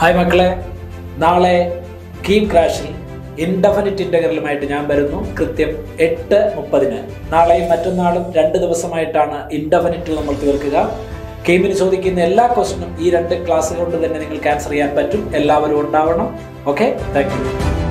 Hi മക്കളെ. നാളെ KEAM ക്രാഷിൽ indefinite ഇന്റഗ്രലുമായിട്ട് ഞാൻ വരുന്നു. കൃത്യം എട്ട് മുപ്പതിന്. നാളെയും മറ്റന്നാളും രണ്ട് ദിവസമായിട്ടാണ് ഇൻഡെഫിനിറ്റിൽ നമ്മൾ തീർക്കുക. കീമിന് ചോദിക്കുന്ന എല്ലാ ക്വസ്റ്റിനും ഈ രണ്ട് ക്ലാസ് കൊണ്ട് തന്നെ നിങ്ങൾക്ക് ആൻസർ ചെയ്യാൻ പറ്റും. എല്ലാവരും ഉണ്ടാവണം. Okay thank you